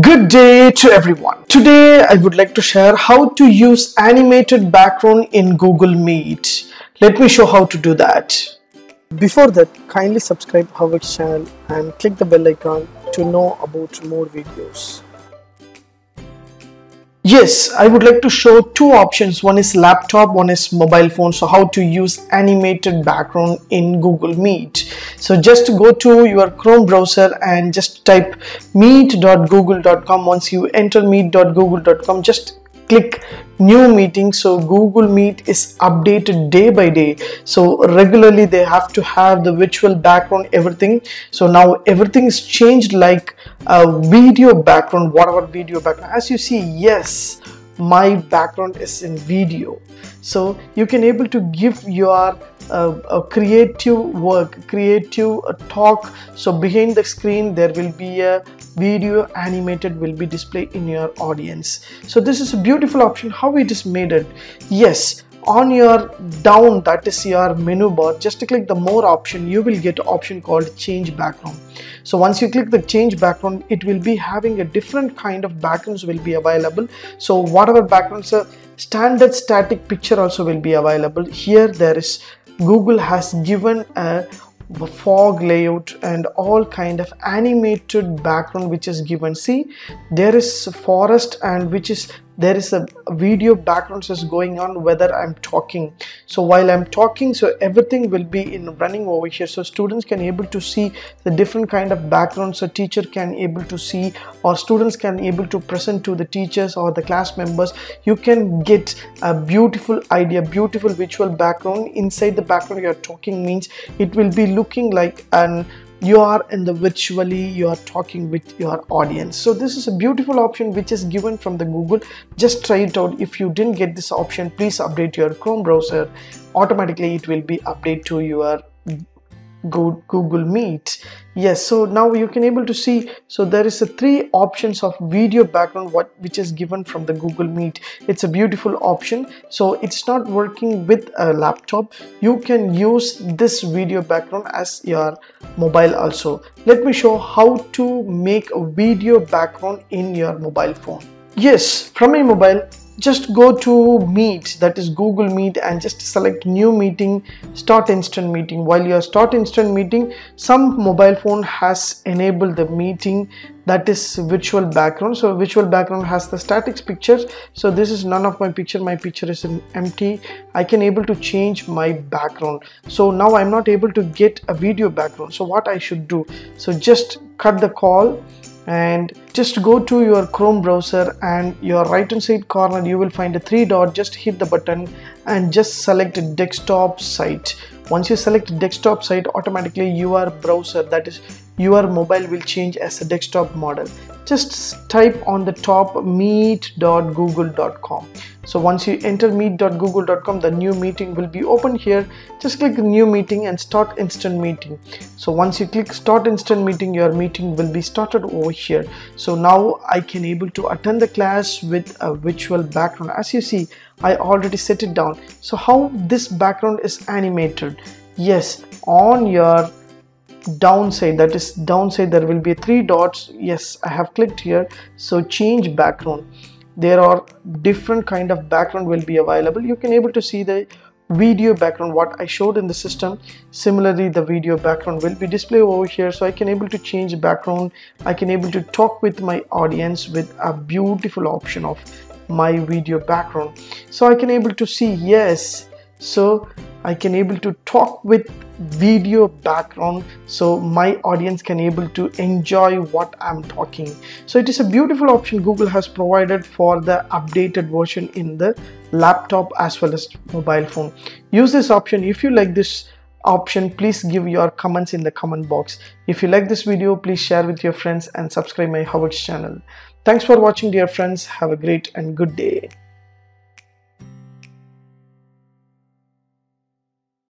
Good day to everyone. Today I would like to share how to use animated background in Google Meet. Let me show how to do that. Before that, kindly subscribe our channel and click the bell icon to know about more videos. Yes, I would like to show two options. One is laptop, one is mobile phone. So how to use animated background in Google Meet. So just go to your Chrome browser and just type meet.google.com. Once you enter meet.google.com, just click new meeting. So google meet is updated day by day. So regularly they have to have the virtual background everything. So now everything is changed like a video background whatever video background. As you see yes my background is in video. So you can able to give your uh, creative work creative uh, talk. So behind the screen there will be a video animated will be displayed in your audience. So this is a beautiful option how it is made it. Yes on your down that is your menu bar just click the more option. You will get option called change background. So once you click the change background it will be having a different kind of backgrounds will be available. So whatever backgrounds a standard static picture also will be available. Here there is google has given a fog layout and all kind of animated background which is given. See there is forest and which is there is a video background is going on whether I'm talking. So while I'm talking so everything will be in running over here. So students can able to see the different kind of backgrounds a teacher can able to see or students can able to present to the teachers or the class members. You can get a beautiful idea beautiful visual background. Inside the background you're talking means it will be looking like an you are in the virtually you are talking with your audience. So this is a beautiful option which is given from the google. Just try it out. If you didn't get this option please update your chrome browser. Automatically it will be update to your google meet. Yes so now you can able to see so there is a three options of video background what which is given from the google meet. It's a beautiful option. So it's not working with a laptop. You can use this video background as your mobile also. Let me show how to make a video background in your mobile phone. Yes from a mobile just go to meet that is google meet and just select new meeting start instant meeting. While you are start instant meeting some mobile phone has enabled the meeting that is virtual background. So virtual background has the static pictures. So this is none of my picture. My picture is empty. I can able to change my background. So now i'm not able to get a video background. So what i should do? So just cut the call and just go to your chrome browser and your right hand side corner you will find a three dot. Just hit the button and just select desktop site. Once you select desktop site automatically your browser that is your mobile will change as a desktop model. Just type on the top meet.google.com so once you enter meet.google.com the new meeting will be open here. Just click new meeting and start instant meeting. So once you click start instant meeting your meeting will be started over here. So now i can able to attend the class with a virtual background. As you see i already set it down. So how this background is animated? Yes on your downside that is downside there will be three dots. Yes i have clicked here. So change background there are different kind of background will be available. You can able to see the video background what I showed in the system. Similarly the video background will be displayed over here so I can able to change background. I can able to talk with my audience with a beautiful option of my video background. So I can able to see yes so I can able to talk with video background so my audience can able to enjoy what I'm talking. So it is a beautiful option Google has provided for the updated version in the laptop as well as mobile phone. Use this option. If you like this option please give your comments in the comment box. If you like this video please share with your friends and subscribe my HowXT channel. Thanks for watching dear friends. Have a great and good day